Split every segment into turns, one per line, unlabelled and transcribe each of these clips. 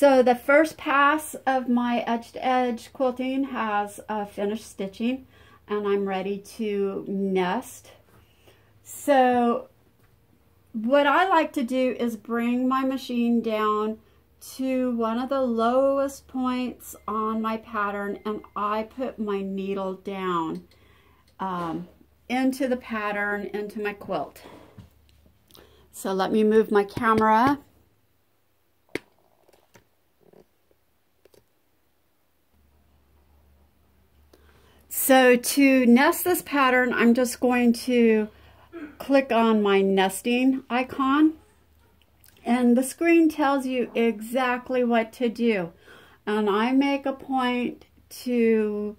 So the first pass of my edge to edge quilting has uh, finished stitching and I'm ready to nest. So what I like to do is bring my machine down to one of the lowest points on my pattern and I put my needle down um, into the pattern, into my quilt. So let me move my camera. So to nest this pattern, I'm just going to click on my nesting icon and the screen tells you exactly what to do. And I make a point to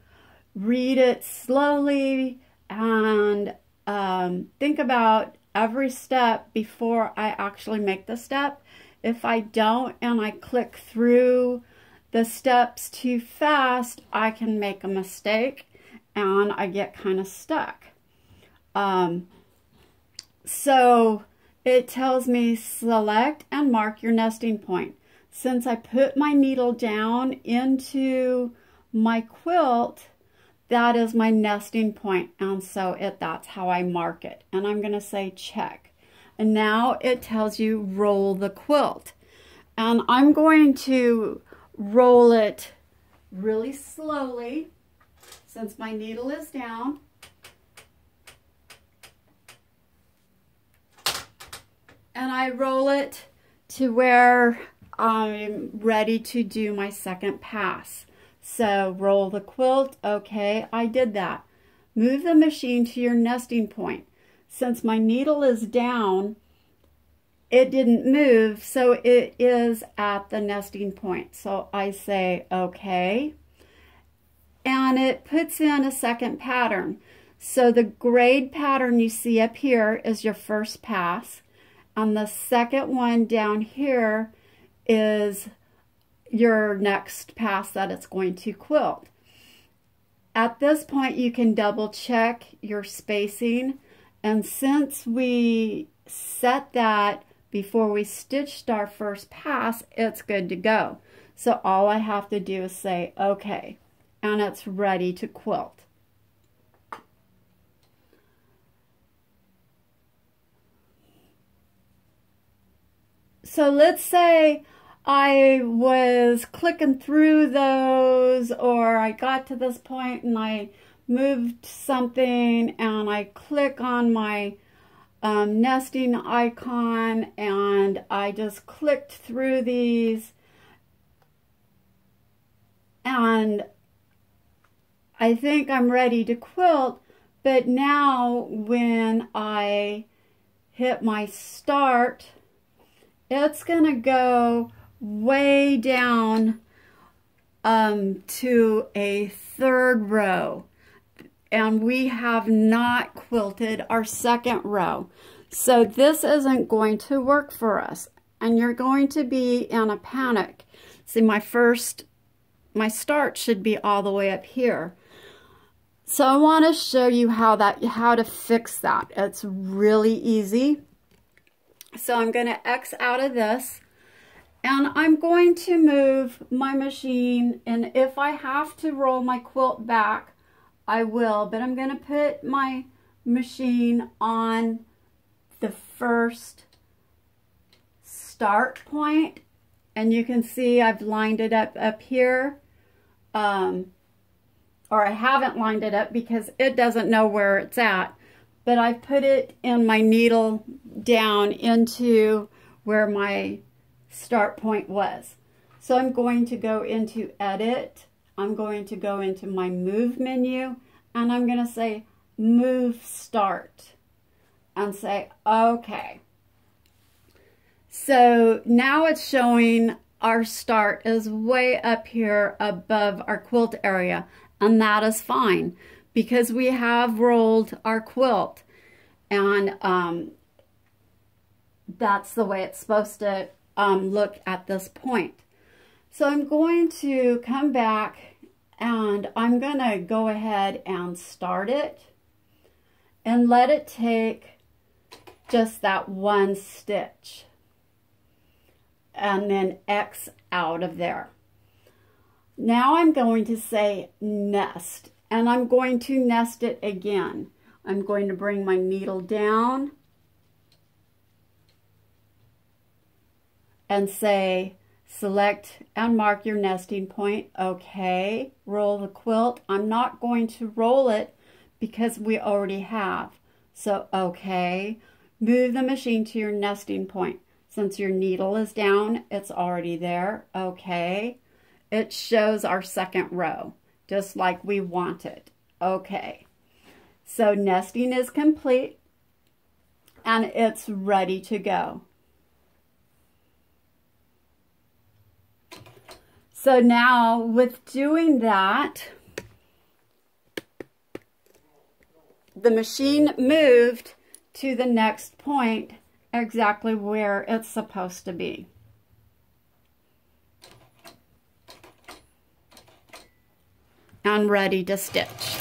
read it slowly and um, think about every step before I actually make the step. If I don't and I click through the steps too fast, I can make a mistake and I get kind of stuck. Um, so it tells me select and mark your nesting point. Since I put my needle down into my quilt, that is my nesting point and so it that's how I mark it and I'm going to say check and now it tells you roll the quilt and I'm going to roll it really slowly since my needle is down and I roll it to where I'm ready to do my second pass. So roll the quilt. Okay, I did that. Move the machine to your nesting point. Since my needle is down, it didn't move, so it is at the nesting point. So I say, okay. And it puts in a second pattern. So the grade pattern you see up here is your first pass. And the second one down here is your next pass that it's going to quilt. At this point, you can double check your spacing. And since we set that before we stitched our first pass, it's good to go. So all I have to do is say, okay, and it's ready to quilt. So let's say I was clicking through those or I got to this point and I moved something and I click on my um, nesting icon and I just clicked through these and I think I'm ready to quilt but now when I hit my start it's going to go way down um, to a third row. And we have not quilted our second row. So this isn't going to work for us. And you're going to be in a panic. See, my first, my start should be all the way up here. So I want to show you how that, how to fix that. It's really easy. So I'm going to X out of this and I'm going to move my machine and if I have to roll my quilt back, I will, but I'm going to put my machine on the first start point and you can see I've lined it up up here um, or I haven't lined it up because it doesn't know where it's at but I put it in my needle down into where my start point was. So I'm going to go into edit. I'm going to go into my move menu and I'm going to say move start and say okay. So now it's showing our start is way up here above our quilt area and that is fine because we have rolled our quilt and um, that's the way it's supposed to um, look at this point. So I'm going to come back and I'm going to go ahead and start it and let it take just that one stitch. and then X out of there. Now I'm going to say nest and I'm going to nest it again. I'm going to bring my needle down and say select and mark your nesting point. Okay, roll the quilt. I'm not going to roll it because we already have. So, okay, move the machine to your nesting point. Since your needle is down, it's already there. Okay, it shows our second row, just like we want it. Okay, so nesting is complete and it's ready to go. So now with doing that, the machine moved to the next point exactly where it's supposed to be. And ready to stitch.